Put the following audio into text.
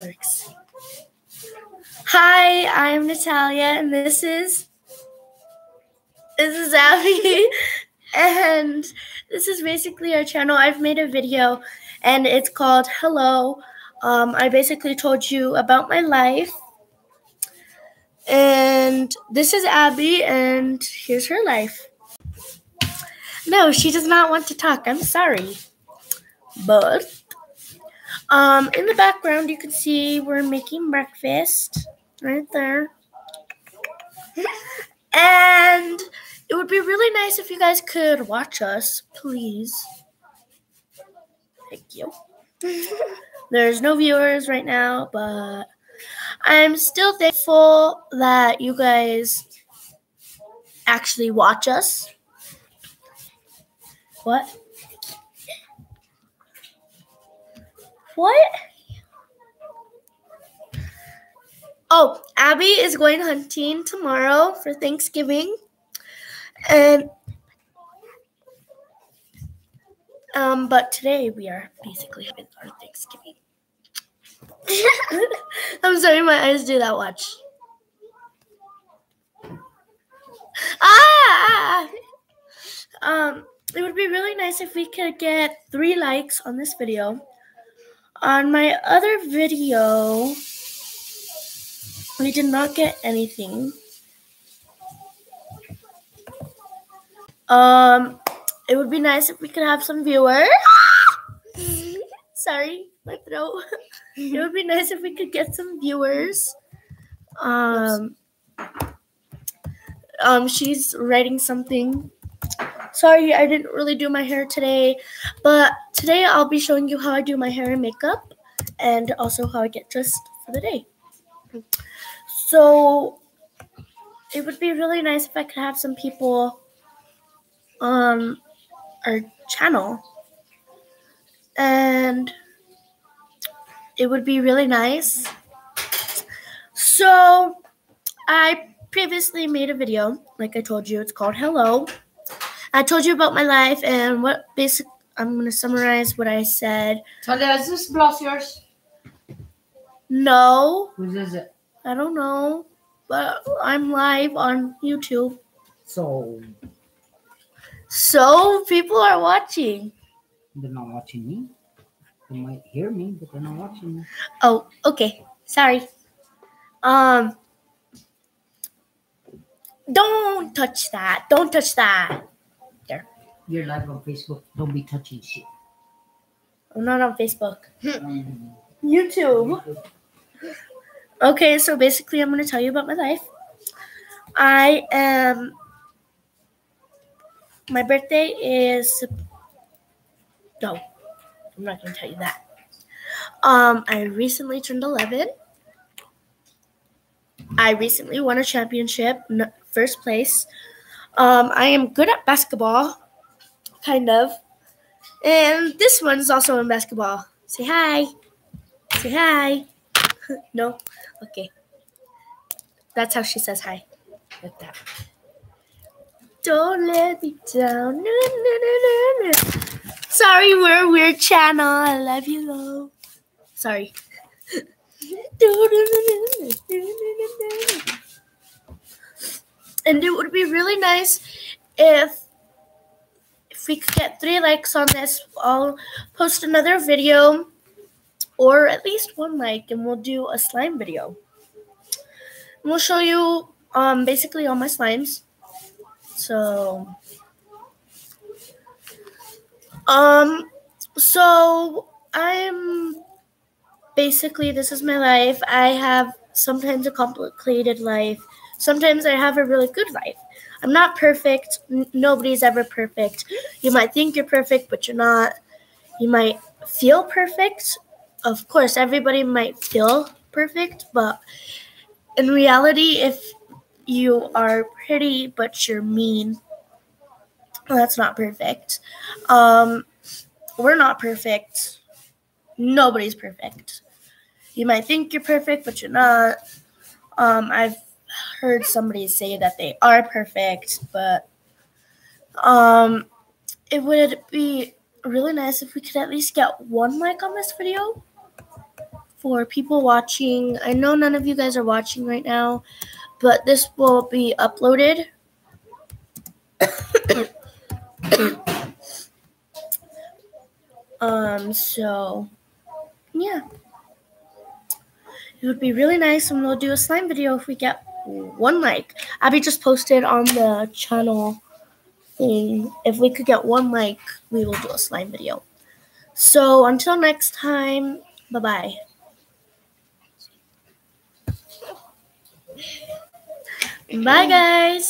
works. Hi, I'm Natalya, and this is this is Abbi, and this is basically our channel. I've made a video, and it's called "Hello." Um, I basically told you about my life, and this is Abbi, and here's her life. No, she does not want to talk. I'm sorry, but um, in the background, you can see we're making breakfast right there. And it would be really nice if you guys could watch us, please. Thank you. There's no viewers right now, but I'm still thankful that you guys actually watch us. What? What? Oh, Abbi is going hunting tomorrow for Thanksgiving. And um but today we are basically having our Thanksgiving. I'm sorry my eyes do that watch. Ah! Um it would be really nice if we could get 3 likes on this video on my other video, we did not get anything. Um, it would be nice if we could have some viewers. Sorry, my throat. it would be nice if we could get some viewers. Um, um, she's writing something Sorry, I didn't really do my hair today, but today I'll be showing you how I do my hair and makeup and also how I get dressed for the day. So it would be really nice if I could have some people on our channel. And it would be really nice. So I previously made a video, like I told you, it's called Hello. I told you about my life and what basic. I'm gonna summarize what I said. Talia, is this blouse yours? No. Whose is it? I don't know, but I'm live on YouTube. So So people are watching. they're not watching me. They might hear me, but they're not watching me. Oh, okay. Sorry. Um. Don't touch that. Don't touch that. You're live on Facebook. Don't be touching shit. I'm not on Facebook. Um, YouTube. Okay, so basically, I'm going to tell you about my life. I am. My birthday is. No, I'm not going to tell you that. Um, I recently turned 11. I recently won a championship, first place. Um, I am good at basketball, kind of. And this one's also in basketball. Say hi. Say hi. no? Okay. That's how she says hi. Like that. Don't let me down. No, no, no. Sorry, we're a weird channel. I love you though. Sorry. And it would be really nice if we could get three likes on this. I'll post another video or at least one like and we'll do a slime video. And we'll show you um basically all my slimes. So um so I'm basically this is my life. I have sometimes a complicated life. Sometimes I have a really good life. I'm not perfect. N- nobody's ever perfect. You might think you're perfect, but you're not. You might feel perfect. Of course, everybody might feel perfect, but in reality, if you are pretty but you're mean, well, that's not perfect. Um, we're not perfect. Nobody's perfect. You might think you're perfect, but you're not. Um, I've heard somebody say that they are perfect, but um, it would be really nice if we could at least get one like on this video. for people watching. I know none of you guys are watching right now, but this will be uploaded. um, so yeah. It would be really nice and we'll do a slime video if we get one like. Abbi just posted on the channel thing. If we could get one like, we will do a slime video. So until next time, bye bye. Bye, guys.